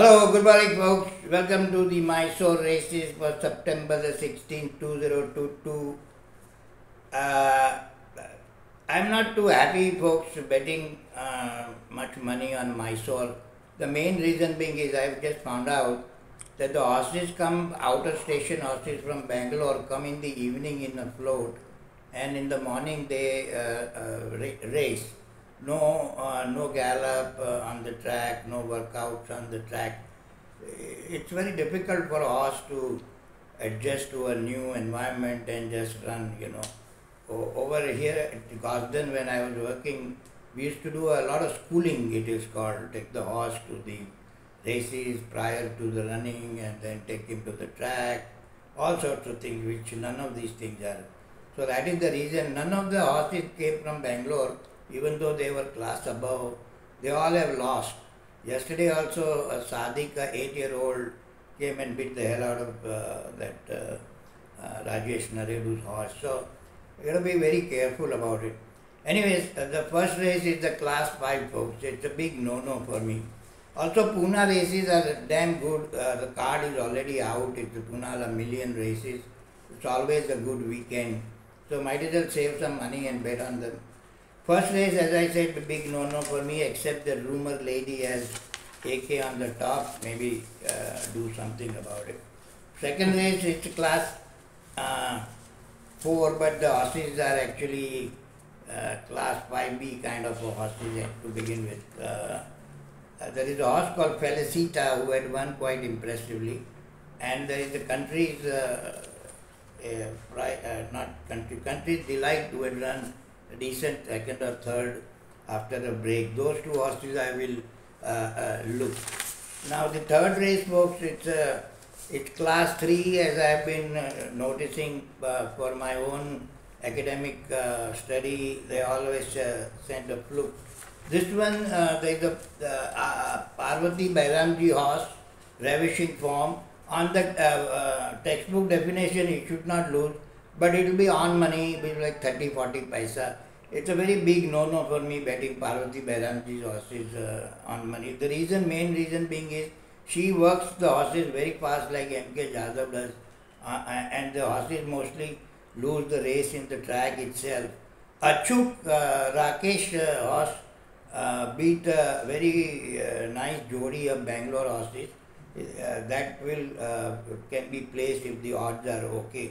Hello, good morning, folks. Welcome to the Mysore races for September the 16th, 2022. Uh, I'm not too happy, folks, betting uh, much money on Mysore. The main reason being is I've just found out that the horses come outer station horses from Bangalore come in the evening in a float, and in the morning they uh, uh, race no uh, no gallop uh, on the track, no workouts on the track. It's very difficult for a horse to adjust to a new environment and just run, you know. O- over here at Gosden, when I was working, we used to do a lot of schooling, it is called, take the horse to the races prior to the running and then take him to the track, all sorts of things, which none of these things are. So that is the reason none of the horses came from Bangalore even though they were class above, they all have lost. Yesterday also, a Sadiq, a eight-year-old, came and beat the hell out of uh, that uh, uh, Rajesh Narredu's horse. So, you got to be very careful about it. Anyways, uh, the first race is the class 5, folks. It's a big no-no for me. Also, Pune races are damn good. Uh, the card is already out. It's the Pune a million races. It's always a good weekend. So, might as well save some money and bet on them. First race, as I said, the big no-no for me, except the rumor lady has AK on the top, maybe uh, do something about it. Second race, it's class uh, 4, but the horses are actually uh, class 5B kind of a horses to begin with. Uh, there is a horse called Felicita who had won quite impressively, and there is a country's, uh, uh, not country, country's delight who had run a decent second or third after a break. Those two horses I will uh, uh, look. Now the third race, folks, it's uh, it's class three, as I have been uh, noticing uh, for my own academic uh, study. They always send a fluke. This one, there is a uh, Parvati Byramji horse, ravishing form. On the textbook definition, it should not lose but it will be on money, it will be like 30 40 paisa. It's a very big no no for me betting Parvati Byramji's horses uh, on money. The reason, main reason being is she works the horses very fast like MK Jadhav does, uh, and the horses mostly lose the race in the track itself. Achuk uh, Rakesh uh, horse uh, beat a very uh, nice jodi of Bangalore horses. Uh, that will uh, can be placed if the odds are okay.